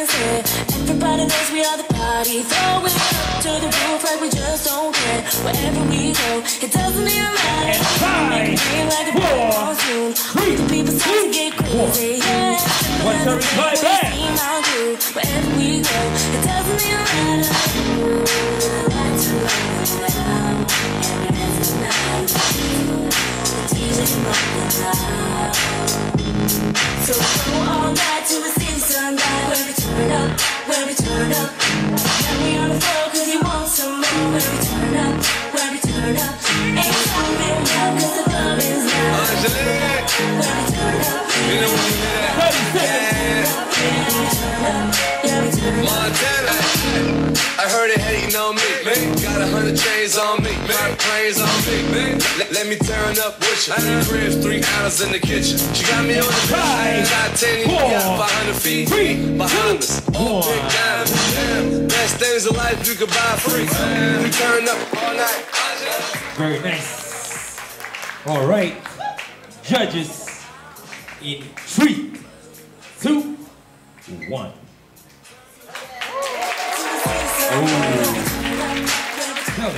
and stare. Everybody knows we are the party. Throw it up to the roof like we just don't care. Wherever we go, it doesn't even matter. Five, Feel like a four, monsoon. The people start to get crazy. Yeah. What's Another up, my day, band? we see our groove. Wherever we go, it doesn't even matter. I heard it hating on me, man. Got a hundred chains on me, man. Planes on me, man. Let, let me turn up with you. Three cribs, three hours in the kitchen. She got me on the Five, Got ten, four, yeah, 500 feet. three, behind us. All big diamonds. Best things in life you could buy free. We turn up all night. Very nice. All right. Judges in three, two, one. No,